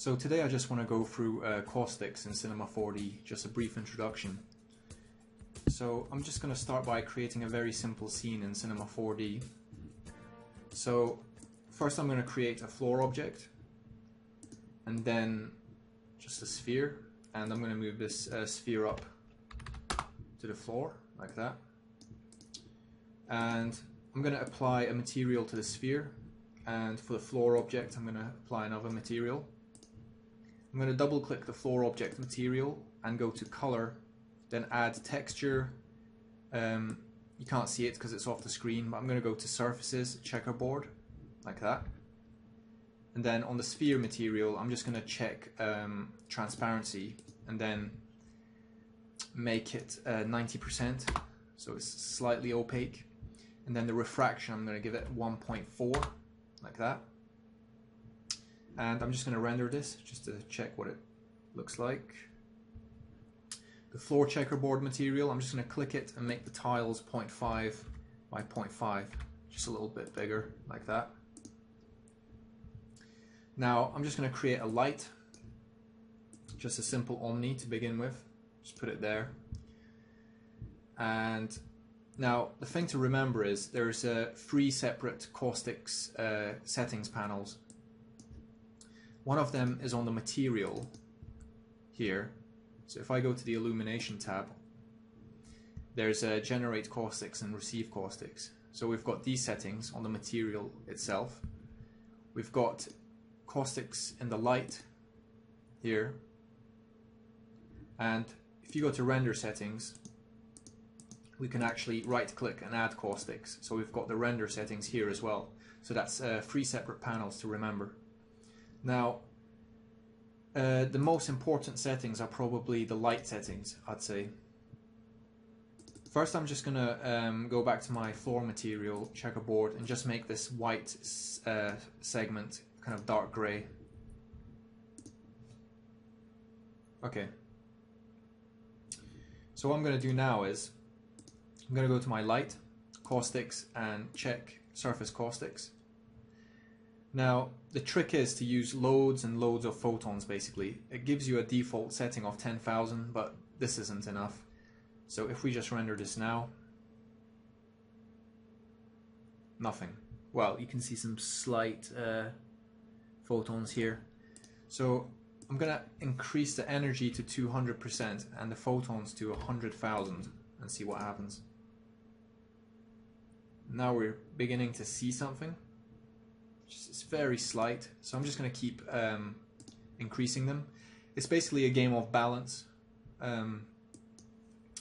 So today I just want to go through uh, caustics in Cinema 4D, just a brief introduction. So I'm just going to start by creating a very simple scene in Cinema 4D. So first I'm going to create a floor object and then just a sphere and I'm going to move this uh, sphere up to the floor like that and I'm going to apply a material to the sphere and for the floor object I'm going to apply another material I'm going to double click the floor object material and go to color, then add texture. Um, you can't see it because it's off the screen, but I'm going to go to surfaces, checkerboard, like that. And then on the sphere material, I'm just going to check um, transparency and then make it 90%, uh, so it's slightly opaque. And then the refraction, I'm going to give it 1.4, like that and I'm just going to render this just to check what it looks like. The floor checkerboard material, I'm just going to click it and make the tiles 0.5 by 0.5, just a little bit bigger like that. Now I'm just going to create a light, just a simple Omni to begin with, just put it there. And now the thing to remember is there's uh, three separate caustics uh, settings panels one of them is on the material here. So if I go to the illumination tab, there's a generate caustics and receive caustics. So we've got these settings on the material itself. We've got caustics in the light here. And if you go to render settings, we can actually right click and add caustics. So we've got the render settings here as well. So that's uh, three separate panels to remember. Now, uh, the most important settings are probably the light settings, I'd say. First I'm just going to um, go back to my floor material checkerboard and just make this white uh, segment kind of dark grey. Okay. So what I'm going to do now is I'm going to go to my light, caustics and check surface caustics. Now, the trick is to use loads and loads of photons basically. It gives you a default setting of 10,000, but this isn't enough. So if we just render this now, nothing. Well, you can see some slight uh, photons here. So I'm gonna increase the energy to 200% and the photons to 100,000 and see what happens. Now we're beginning to see something. It's very slight, so I'm just going to keep um, increasing them. It's basically a game of balance. Um,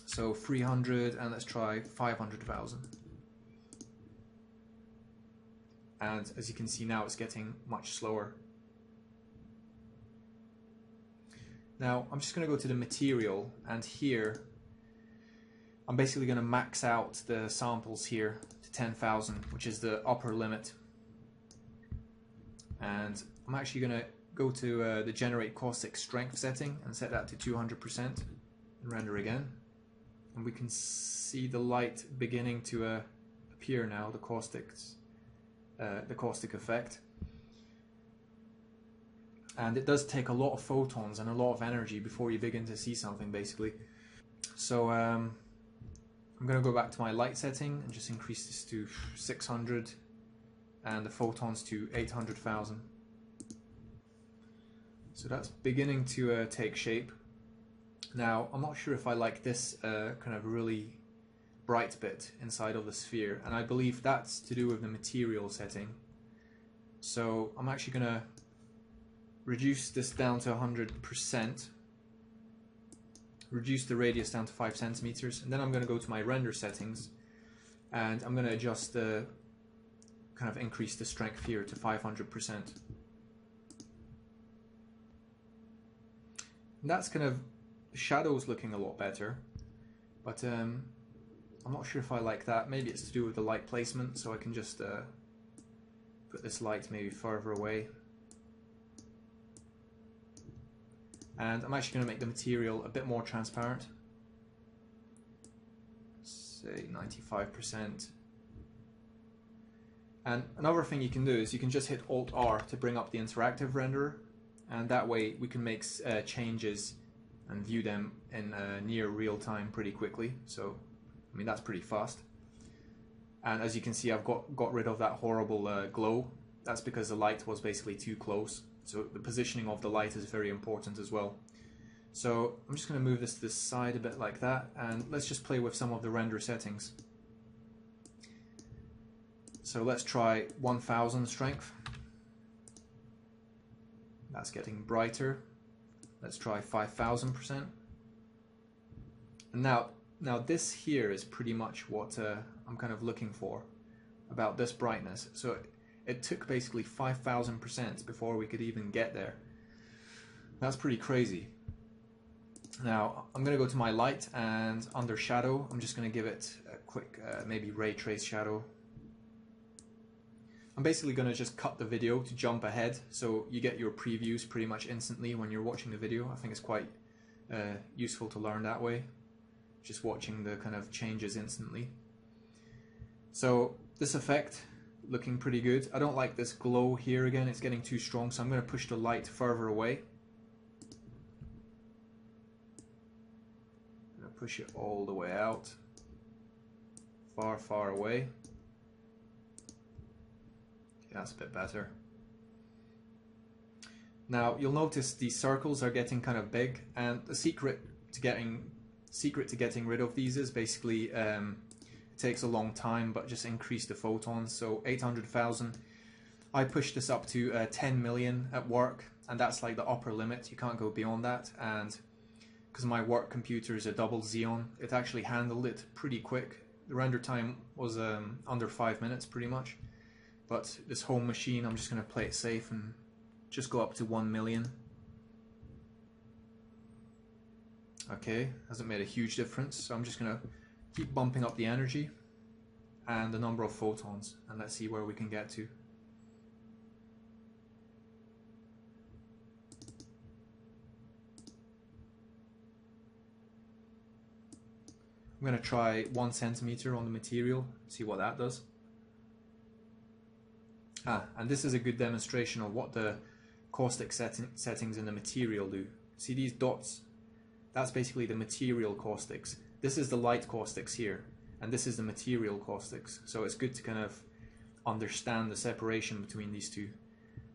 so 300 and let's try 500,000. And as you can see now it's getting much slower. Now I'm just going to go to the material and here I'm basically going to max out the samples here to 10,000 which is the upper limit and I'm actually going to go to uh, the generate caustic strength setting and set that to 200% and render again. And we can see the light beginning to uh, appear now the caustics uh, the caustic effect. And it does take a lot of photons and a lot of energy before you begin to see something basically. So um, I'm gonna go back to my light setting and just increase this to 600 and the photons to 800,000. So that's beginning to uh, take shape. Now, I'm not sure if I like this uh, kind of really bright bit inside of the sphere, and I believe that's to do with the material setting. So I'm actually going to reduce this down to 100%, reduce the radius down to 5 centimeters, and then I'm going to go to my render settings, and I'm going to adjust the kind of increase the strength here to 500%. And that's kind of, shadows looking a lot better, but um, I'm not sure if I like that. Maybe it's to do with the light placement, so I can just uh, put this light maybe further away. And I'm actually going to make the material a bit more transparent. Say 95%. And another thing you can do is you can just hit Alt R to bring up the interactive renderer and that way we can make uh, changes and view them in uh, near real time pretty quickly. So, I mean, that's pretty fast. And as you can see, I've got, got rid of that horrible uh, glow. That's because the light was basically too close. So the positioning of the light is very important as well. So I'm just going to move this to the side a bit like that, and let's just play with some of the render settings. So let's try 1000 strength. That's getting brighter. Let's try 5000%. And now, now this here is pretty much what uh, I'm kind of looking for about this brightness. So it, it took basically 5000% before we could even get there. That's pretty crazy. Now I'm going to go to my light and under shadow I'm just going to give it a quick uh, maybe ray trace shadow. I'm basically going to just cut the video to jump ahead so you get your previews pretty much instantly when you're watching the video. I think it's quite uh, useful to learn that way, just watching the kind of changes instantly. So this effect looking pretty good. I don't like this glow here again, it's getting too strong so I'm going to push the light further away push it all the way out, far, far away. That's a bit better. Now you'll notice these circles are getting kind of big, and the secret to getting secret to getting rid of these is basically um, it takes a long time, but just increase the photons. So 800,000. I pushed this up to uh, 10 million at work, and that's like the upper limit. You can't go beyond that, and because my work computer is a double Xeon, it actually handled it pretty quick. The render time was um, under five minutes pretty much. But this whole machine, I'm just going to play it safe and just go up to 1 million. Okay, hasn't made a huge difference, so I'm just going to keep bumping up the energy and the number of photons, and let's see where we can get to. I'm going to try one centimeter on the material, see what that does. Ah, and this is a good demonstration of what the caustic setting, settings in the material do. See these dots? That's basically the material caustics. This is the light caustics here, and this is the material caustics. So it's good to kind of understand the separation between these two.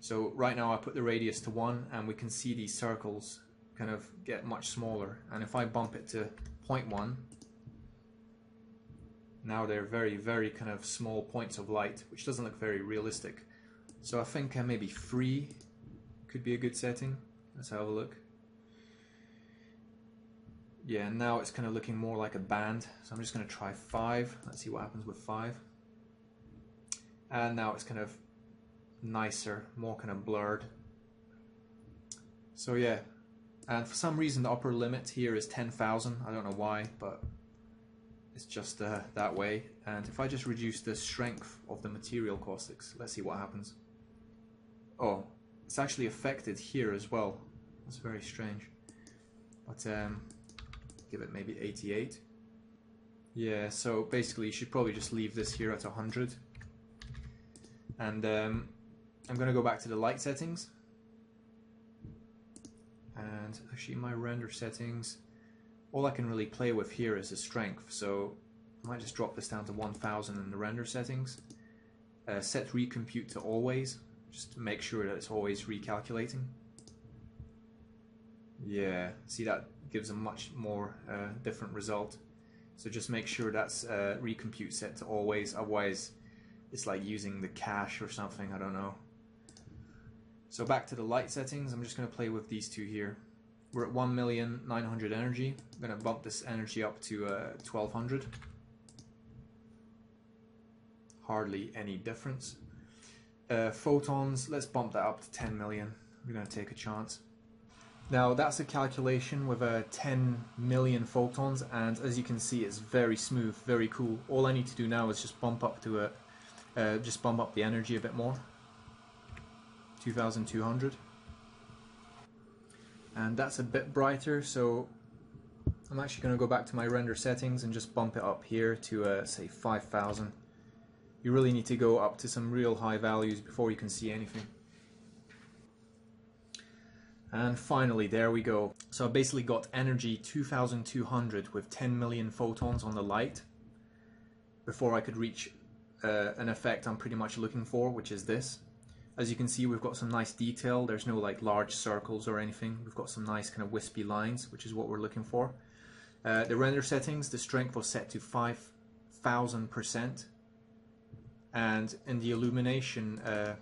So right now I put the radius to 1 and we can see these circles kind of get much smaller. And if I bump it to 0.1, now they're very, very kind of small points of light, which doesn't look very realistic. So I think uh, maybe 3 could be a good setting. Let's have a look. Yeah, now it's kind of looking more like a band. So I'm just going to try 5. Let's see what happens with 5. And now it's kind of nicer, more kind of blurred. So yeah, and for some reason the upper limit here is 10,000. I don't know why, but it's just uh, that way. And if I just reduce the strength of the material caustics, let's see what happens. Oh, it's actually affected here as well. That's very strange. But um, give it maybe 88. Yeah, so basically you should probably just leave this here at 100. And um, I'm going to go back to the light settings. And actually my render settings, all I can really play with here is the strength, so I might just drop this down to 1000 in the render settings. Uh, set recompute to always, just to make sure that it's always recalculating. Yeah, see that gives a much more uh, different result. So just make sure that's uh, recompute set to always, otherwise it's like using the cache or something, I don't know. So back to the light settings, I'm just going to play with these two here. We're at 1,900 energy. I'm going to bump this energy up to uh, 1200. Hardly any difference. Uh, photons, let's bump that up to 10 million. We're going to take a chance. Now that's a calculation with uh, 10 million photons and as you can see it's very smooth, very cool. All I need to do now is just bump up to a, uh, just bump up the energy a bit more. 2200 and that's a bit brighter so I'm actually going to go back to my render settings and just bump it up here to uh, say 5000 you really need to go up to some real high values before you can see anything And finally, there we go. So I basically got energy 2200 with 10 million photons on the light before I could reach uh, an effect I'm pretty much looking for, which is this. As you can see, we've got some nice detail. There's no like large circles or anything. We've got some nice kind of wispy lines, which is what we're looking for. Uh, the render settings, the strength was set to 5000%. And in the illumination uh,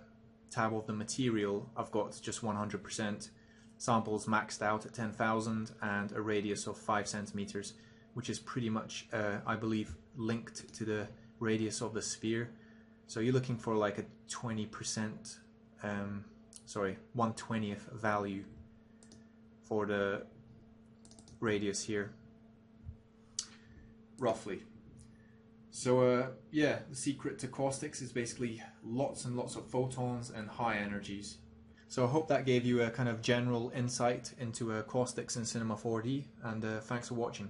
tab of the material, I've got just 100% samples maxed out at 10,000 and a radius of 5 centimeters, which is pretty much, uh, I believe, linked to the radius of the sphere. So you're looking for like a 20%, um, sorry, 120th value for the radius here, roughly. So uh, yeah, the secret to caustics is basically lots and lots of photons and high energies. So I hope that gave you a kind of general insight into uh, caustics in Cinema 4D, and uh, thanks for watching.